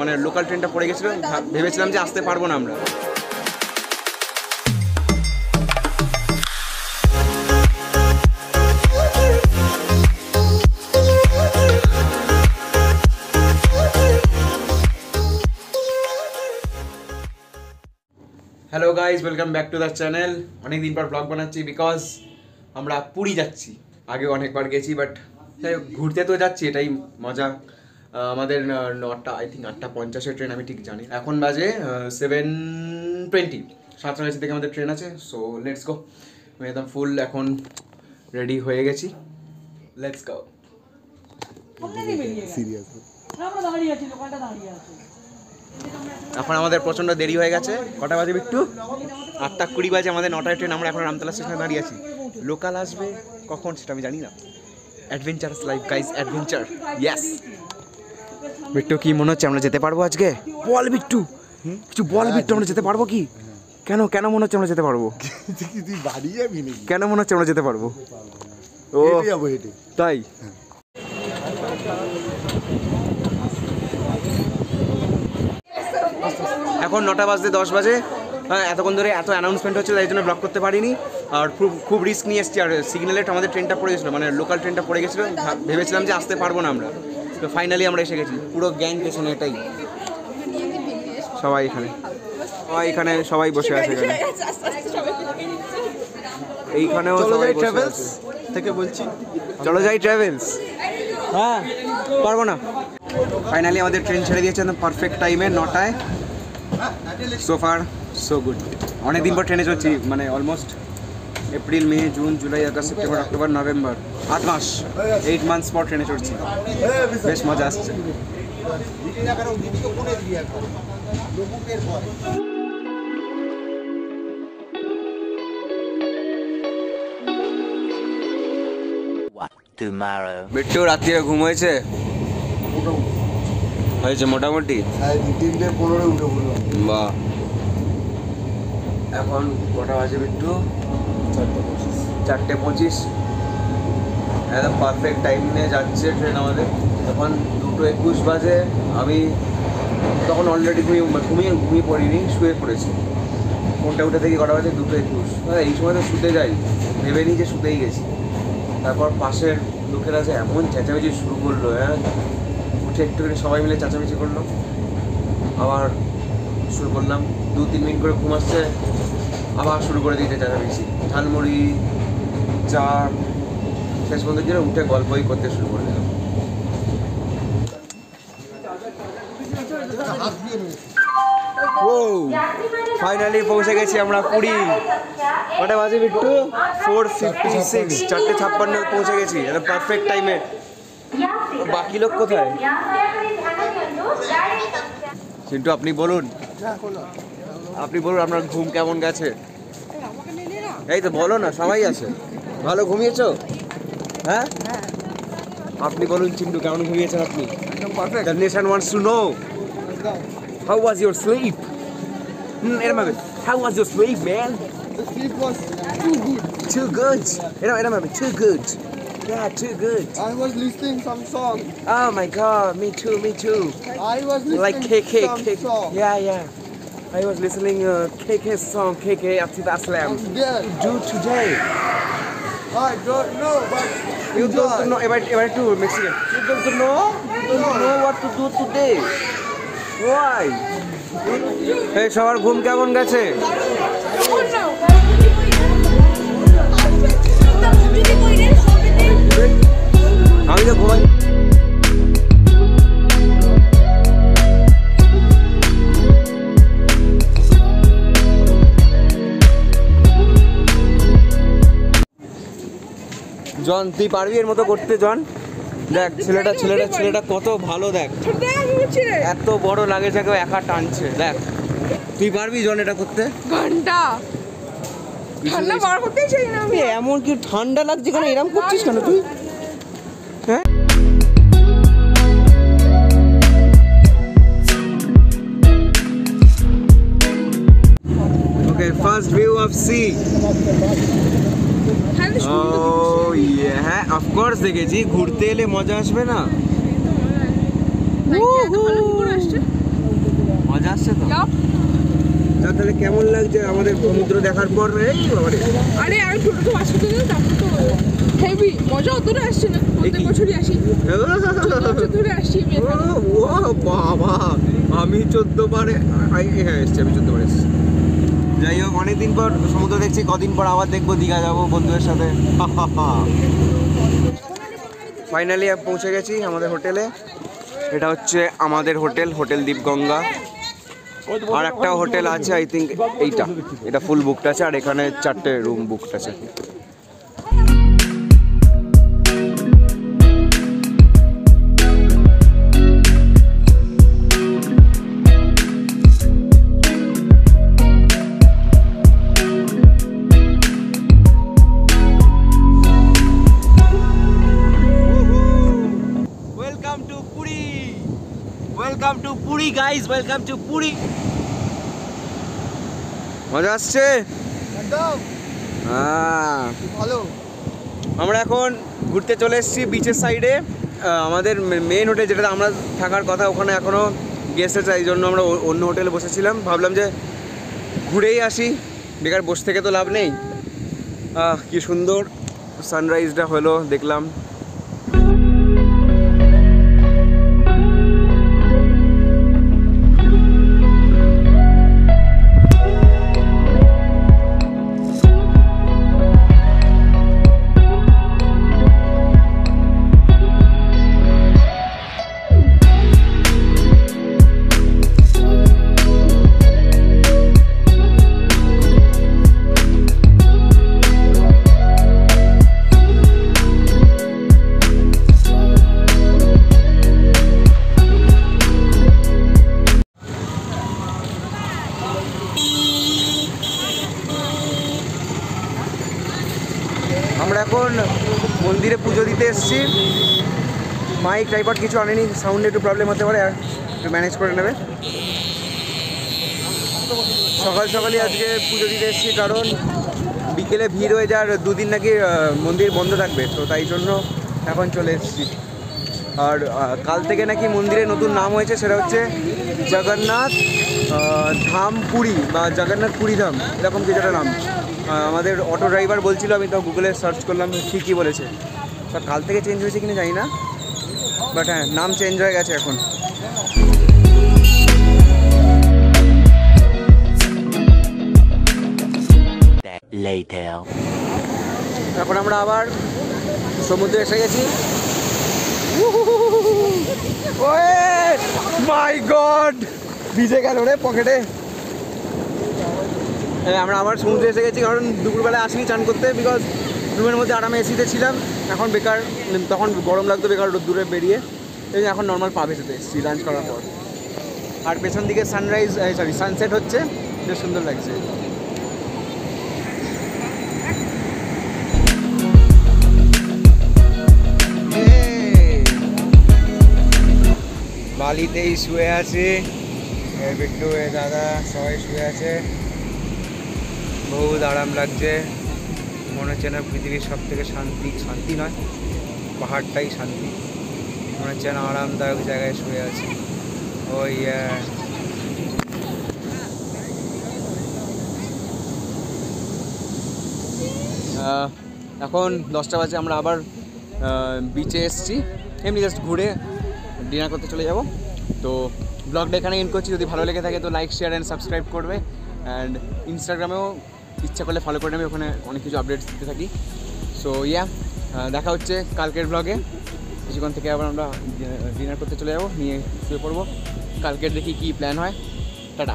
মানে লোকাল ট্রেনটা পড়ে গেছিল ভেবেছিলাম যে আসতে পারব না আমরা। Hello guys welcome back to the channel অনেক দিন পর ব্লগ বানাচ্ছি বিকজ আমরা পুরী যাচ্ছি। আগে অনেকবার গেছি বাট ঘুরতে তো যাচ্ছি, এটাই মজা। আমাদের নটা আই থিঙ্ক আটটা পঞ্চাশের ট্রেন আমি ঠিক জানি এখন বাজে সেভেন টোয়েন্টি সাতটাগাছি থেকে আমাদের ট্রেন আছে সো লেটস গো আমি একদম ফুল এখন রেডি হয়ে গেছি। লেটস গো আছে এখন আমাদের প্রচণ্ড দেরি হয়ে গেছে। কটা বাজে একটু আটটা কুড়ি বাজে আমাদের নটায় ট্রেন আমরা এখন রামতলা স্টেশনে দাঁড়িয়ে আছি। লোকাল আসবে কখন সেটা আমি জানি না। Adventurous life guys adventure yes Bittu কি মনে হচ্ছে আমরা যেতে পারব আজকে? বল বিট্টু। কিছু বল বিট্টু আমরা যেতে পারব কি? কেন কেন মনে হচ্ছে আমরা যেতে পারব? তুই তুই বাড়ি যাবি নাকি? কেন মনে হচ্ছে আমরা যেতে পারব? ও যাব হেঁটে। তাই? এখন নটা বাজতে দশ বাজে। হ্যাঁ, এতক্ষণ ধরে এত অ্যানাউন্সমেন্ট হচ্ছে তাই জন্য ব্লক করতে পারিনি। আর খুব খুব রিস্ক নিয়ে এসেছি আর সিগন্যালের আমাদের ট্রেনটা পড়ে গেছিল মানে লোকাল ট্রেনটা পড়ে গেছিল। ভেবেছিলাম যে আসতে পারব না আমরা। তো ফাইনালি আমরা এসে গেছি। পুরো গ্যাং পেছনে এটাই। সবাই এখানে। সবাই এখানে সবাই বসে আছে এখানে। এইখানেও সবাই ট্রাভেলস থেকে বলছি। চলো যাই ট্রাভেলস হ্যাঁ পারব না। ফাইনালি আমাদের ট্রেন ছেড়ে দিয়েছে একদম পারফেক্ট টাইমে নটায়। সো ফার সো গুড অনেকদিন পর ট্রেনে চলছি মানে almost April May June July August September October November আট মাস এইট মান্থস পর ট্রেনে চড়ছি। বেশ মজা আসছে। বিট্টু রাত্রিরে ঘুম হয়েছে? হয়েছে মোটামুটি? হ্যাঁ তিনটে পনেরো উঠে পড়লাম। বাহ। এখন কটা বাজে বিট্টু চারটে পঁচিশ। একদম পারফেক্ট টাইম নিয়ে যাচ্ছে ট্রেন আমাদের। তখন দুটো একুশ বাজে। আমি তখন অলরেডি ঘুমিয়ে ঘুমিয়ে ঘুমিয়ে পড়িনি, শুয়ে পড়েছি। ফোনটা উঠে থেকে কটা বাজে, দুটো একুশ। হ্যাঁ এই সময় তো শুতে যাই। ভেবে নিই যে শুতেই গেছি। তারপর পাশের লোকেরা যে এমন চেঁচামেচি শুরু করল হ্যাঁ? উঠে একটুখানি সবাই মিলে চেঁচামেচি করল। আবার শুরু করলাম। দু তিন মিনিট করে ঘুম আসছে। আবার শুরু করে দিতে চেঁচামেচি ঝালমুড়ি চা শেষ পর্যন্ত গিয়ে উঠে গল্পই করতে শুরু করে দিলাম ফাইনালি পৌঁছে গেছি আমরা পুরী কটা বাজে বিট্টু ফোর ফিফটি সিক্স চারটে ছাপ্পান্ন পৌঁছে গেছি। পারফেক্ট টাইমে বাকি লোক কোথায়? কিন্তু আপনি বলুন। আপনি বলুন আপনার ঘুম কেমন গেছে? এই তো বলো না সবাই আছে। ভালো ঘুমিয়েছ? হ্যাঁ? আপনি বলুন চিন্তু কেমন ঘুমিয়েছেন আপনি? নেশন ওয়ান সুনো হাউ ওয়াজ ইউর স্লিপ এরম হবে how was your sleep man আমি I was listening uh, KK's song, KK Atif Aslam. Yeah. Do today. I don't know, but You enjoy. don't know, about এবার একটু Mexican. You don't know? You don't know what to do today. Why? এই সবার ঘুম কেমন গেছে জন তুই পারবি এর মতো করতে জন? দেখ ছেলেটা ছেলেটা ছেলেটা কত ভালো দেখ। এত বড় লাগে যাকে একা টানছে দেখ। তুই পারবি জন এটা করতে? ঘণ্টা। ঠান্ডা বার করতেই চাই না আমি। এমন কি ঠান্ডা লাগছে কেন? এরম করছিস কেন তুই? হ্যাঁ? Okay first view of sea হ্যাঁ ওই হ্যাঁ অফকোর্স দেখেছি। ঘুরতে এলে মজা আসবে না? মজা আসছে তো? তা তাহলে কেমন লাগছে আমাদের সমুদ্র দেখার পর এই বাবারে আরে আমি ছোট তো মাছ খেতে তারপর তো হেভি মজা অতটা আসছে না প্রত্যেক বছরই আসি। ধরে আসছি ও বাবা! আমি চোদ্দ বারে হ্যাঁ এসেছি আমি চোদ্দ বারে এসেছি। যাই হোক, অনেকদিন পর সমুদ্র দেখছি, কদিন পর আবার দেখব, দীঘা যাব বন্ধুদের সাথে। ফাইনালি পৌঁছে গেছি আমাদের হোটেলে। এটা হচ্ছে আমাদের হোটেল হোটেল দীপগঙ্গা। আর একটা হোটেল আছে আই থিঙ্ক এইটা। এটা ফুল বুকটা আছে, আর এখানে চারটে রুম বুকটা আছে। Welcome to Puri guys welcome to Puri মজা আসছে? হ্যাঁ। ভালো। আমরা এখন ঘুরতে চলে এসেছি বিচের সাইডে আমাদের মেন হোটেল যেটাতে আমরা থাকার কথা ওখানে এখনও গেস্ট আছে এই জন্য আমরা অন্য হোটেলে বসেছিলাম। ভাবলাম যে ঘুরেই আসি। বেকার বসে থেকে তো লাভ নেই। কি সুন্দর সানরাইজটা হলো দেখলাম। আমরা এখন মন্দিরে পুজো দিতে এসেছি। মাইক টাইপার কিছু আনেনি সাউন্ডে একটু প্রবলেম হতে পারে একটু ম্যানেজ করে নেবে। সকাল সকালই আজকে পুজো দিতে এসেছি, কারণ বিকেলে ভিড় হয়ে যায় আর দুদিন নাকি মন্দির বন্ধ থাকবে, তো তাই জন্য এখন চলে এসেছি। আর কাল থেকে নাকি মন্দিরে নতুন নাম হয়েছে, সেটা হচ্ছে জগন্নাথ ধাম পুরী বা জগন্নাথ পুরী ধাম, এরকম কিছু নাম। আমাদের অটো ড্রাইভার বলছিল আমি তো গুগলে সার্চ করলাম ঠিকই বলেছে। তা কাল থেকে চেঞ্জ হয়েছে কিনা জানি না। বাট হ্যাঁ নাম চেঞ্জ হয়ে গেছে এখন. এখন আমরা আবার সমুদ্রে এসে গেছি। মাই গড ভিজে গেল রে পকেটে। আমরা আবার সমুদ্রে এসে গেছি, কারণ দুপুরবেলা আসিনি চান করতে বিকজ রুমের মধ্যে আরামে এসিতে ছিলাম। এখন বেকার, তখন গরম লাগতো, বেকার দূরে বেরিয়ে। এই এখন নর্মাল পা ভেসেতে এসেছি লাঞ্চ করার পর। আর পেছন দিকে সানরাইজ সরি সানসেট হচ্ছে, বেশ সুন্দর লাগছে। বালিতেই শুয়ে আছে। বিট্টু দাদা, সবাই শুয়ে আছে। বহুত আরাম লাগছে। মনে হচ্ছে না পৃথিবীর সব থেকে শান্তি শান্তি নয়, পাহাড়টাই শান্তি। মনে হচ্ছে না আরামদায়ক জায়গায় শুয়ে আছে। ওই এখন দশটা বাজে, আমরা আবার বিচে এসেছি। এমনি জাস্ট ঘুরে ডিনার করতে চলে যাব। তো ব্লগটা এখানে এন্ড করছি। যদি ভালো লেগে থাকে তো লাইক শেয়ার অ্যান্ড সাবস্ক্রাইব করবে। অ্যান্ড ইনস্টাগ্রামেও ইচ্ছা করলে ফলো করে নেবে, ওখানে অনেক কিছু আপডেটস দিতে থাকি। সো ইয়া দেখা হচ্ছে কালকের ব্লগে কিছুক্ষণ থেকে আবার আমরা ডিনার করতে চলে যাব, নিয়ে শুয়ে পড়ব। কালকের দেখি কী প্ল্যান হয়। টাটা।